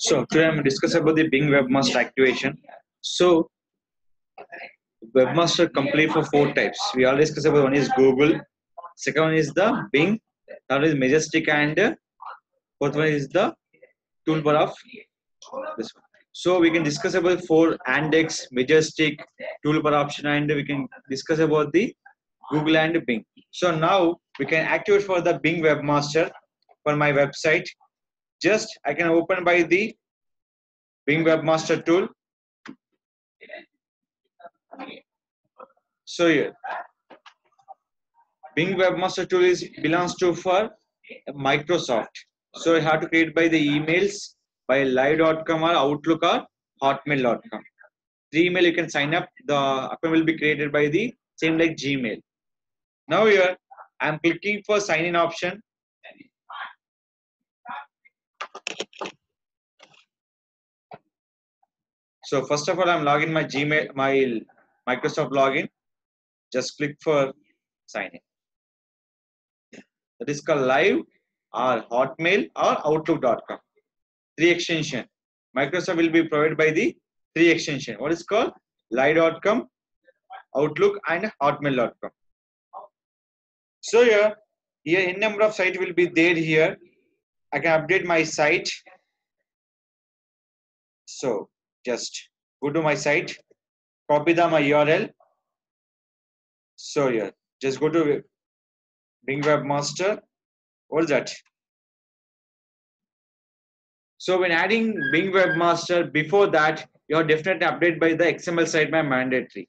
So today I'm discussing about the Bing Webmaster activation. So Webmaster complete for four types. We already discussed about one is Google, second one is the Bing, third is Majestic, and fourth one is the toolbar of this one. So we can discuss about four Yandex, Majestic, toolbar option, and we can discuss about the Google and Bing. So now we can activate for the Bing Webmaster for my website. Just I can open by the Bing Webmaster tool. So here, Bing Webmaster tool is belongs to for Microsoft. So I have to create by the emails by live.com or Outlook or hotmail.com. The email you can sign up. The account will be created by the same like Gmail. Now here I'm clicking for sign in option. So first of all, I'm logging my Gmail, my Microsoft login. Just click for sign in. That is called live or Hotmail or Outlook.com. Three extension. Microsoft will be provided by the three extension. What is called live.com, Outlook, and Hotmail.com. So here, here in number of site will be there here. I can update my site. So just go to my site, copy the my URL. So yeah, just go to Bing Webmaster. What is that? So when adding Bing Webmaster, before that, you're definitely updated by the XML sitemap mandatory.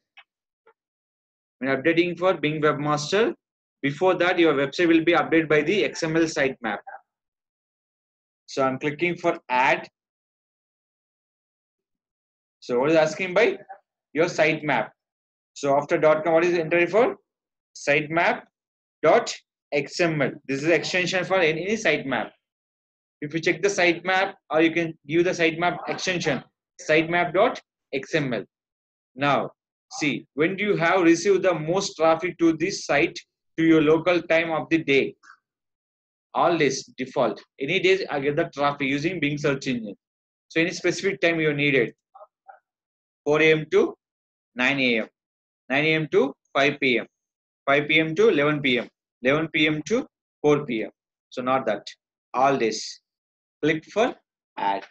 When updating for Bing Webmaster, before that, your website will be updated by the XML sitemap. So I'm clicking for add. So what is asking by your sitemap? So after .com, what is entered for? Sitemap dot XML. This is extension for any, any sitemap. If you check the sitemap, or you can use the sitemap extension sitemap dot XML. Now, see when do you have received the most traffic to this site to your local time of the day? All days default. Any days I get the traffic using Bing search engine. So any specific time you need it. 4 a.m. to 9 a.m. 9 a.m. to 5 p.m. 5 p.m. to 11 p.m. 11 p.m. to 4 p.m. So not that. All this Click for add.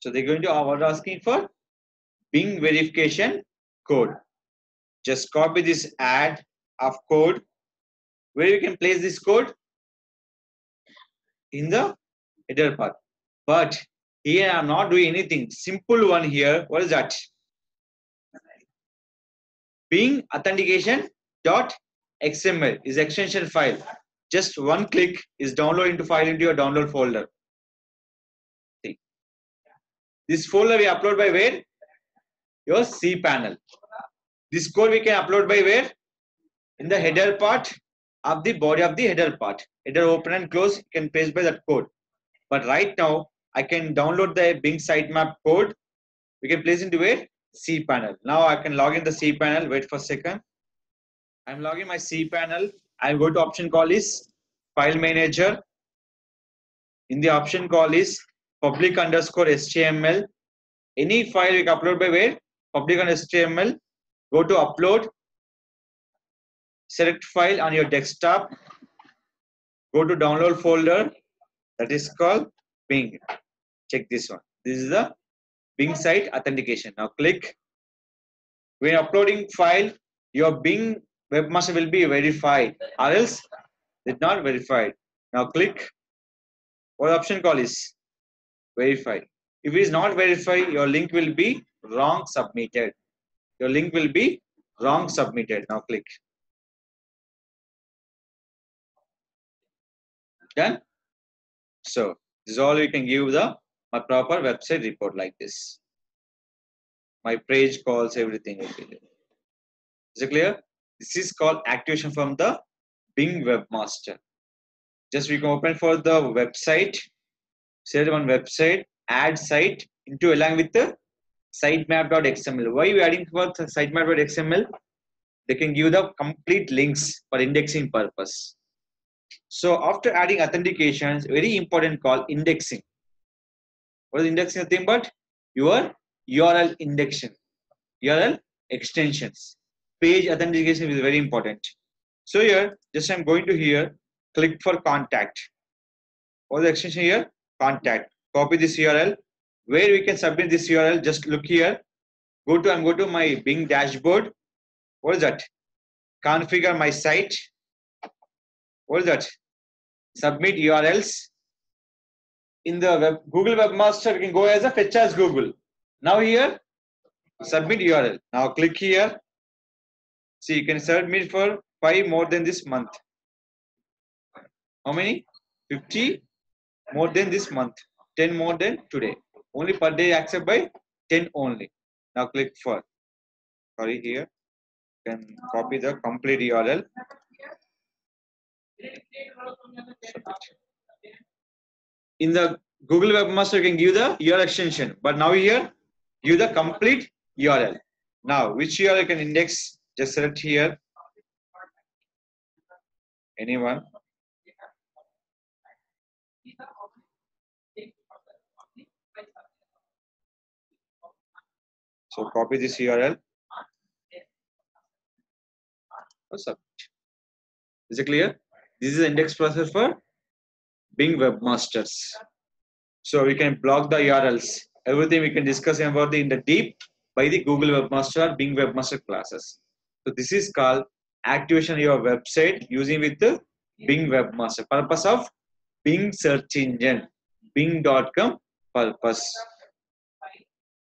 So they're going to uh, what asking for Bing verification code. Just copy this add of code. Where you can place this code? In the header path. But here I'm not doing anything. Simple one here. What is that? Bing authentication dot XML is extension file. Just one click is download into file into your download folder. See. This folder we upload by where? Your cPanel. This code we can upload by where? In the header part of the body of the header part. Header open and close, can paste by that code. But right now, I can download the Bing sitemap code. We can place into where? cPanel. Now I can log in the cPanel. Wait for a second. I'm logging my cPanel. I'll go to option call is file manager. In the option call is public underscore HTML. Any file you can upload by where? Public and HTML. Go to upload. Select file on your desktop. Go to download folder. That is called Bing. Check this one. This is the Bing site authentication. Now click. When uploading file, your Bing webmaster will be verified or else it's not verified. Now click. What option call is? Verify. If it is not verified, your link will be wrong submitted. Your link will be wrong submitted. Now click. Done? So this is all you can give the my proper website report like this. My page calls, everything. Is it clear? This is called activation from the Bing Webmaster. Just we can open for the website, select one website, add site into along with the sitemap.xml. Why we adding for the sitemap.xml? They can give the complete links for indexing purpose. So after adding authentications, very important call indexing. What is indexing? Nothing but your URL indexing, URL extensions. Page authentication is very important. So here, just I'm going to here, click for contact. What is the extension here? Contact. Copy this URL. Where we can submit this URL, just look here. Go to, I'm going to my Bing dashboard. What is that? Configure my site. What is that? Submit URLs. In the web, Google Webmaster, you can go as a fetch as Google. Now here, submit URL. Now click here. See, you can submit for five more than this month. How many? 50 more than this month. 10 more than today. Only per day accept by 10 only. Now click for. Sorry, here. You can copy the complete URL. In the Google Webmaster, you can give the URL extension, but now here, give the complete URL. Now, which URL can index? Just select here. Anyone? So copy this URL. Or submit. Is it clear? This is index process for Bing Webmasters. So we can block the URLs. Everything we can discuss about the, in the deep by the Google Webmaster or Bing Webmaster classes. So this is called activation of your website using with the Bing Webmaster. Purpose of Bing search engine. Bing.com purpose.